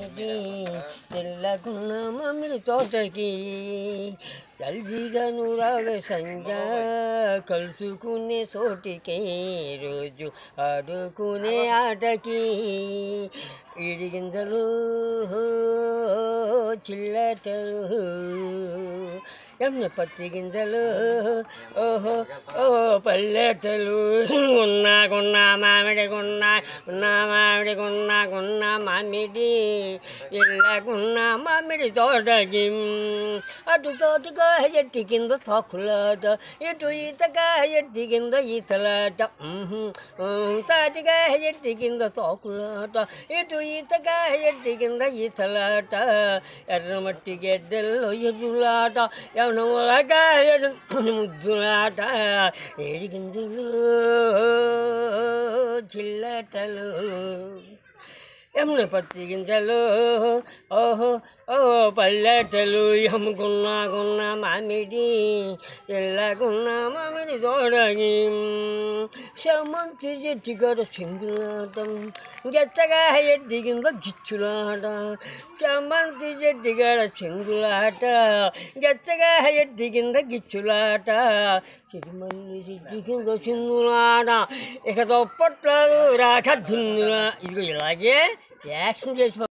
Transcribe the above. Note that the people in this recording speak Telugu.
మామిడి తెల్లకున్న మామిడి తోటకి జల్దీగా నూరావే సంజ కలుసుకునే చోటికి రోజు ఆడుకునే ఆటకి ఇడిగింజలు చిల్లటలు ఎమ్మె పత్తి గింజలు. ఓహో ఓ పల్లెటలు. ఉన్నా కొన్నా మామిడి కొన్నా ఉన్నా మామిడి కొన్నా కొన్నా మామిడి ఇళ్ళకున్నా మామిడి తోటకి అటు తోటగా ఎట్టి కింద తోకులాట ఇటు ఈతగా ఎట్టి కింద ఈతలాట. తాటిగా ఎట్టి కింద తోకులాట ఇటు ఈతగా ఎట్టి కింద ఈతలాట. ఎర్రమట్టి గెడ్డల్లో ఎదులాట ఎవనములగా ఎడు ముద్దులాట ఏడి చిల్లటలు. ఎమ్మ పత్తి గింజలు ఓహో ఓ పల్లెటలు. ఎమ్ముకున్నా కున్న మామిడి ఎల్లకున్న మామిడి తోడగి చమం చెట్టు గడ చెంగులాటం గెత్తగా ఎడ్డి కింద గిచ్చులాట సమంతి చెట్టు గడ చెంగులాట గెత్తగా ఎడ్డి గిచ్చులాట సిరిమల్లి చెట్టు సింగులాట ఇక తప్పట్లేదు రాక దున్నులా ఇదిగో ఇలాగే యాక్షన్ చేసి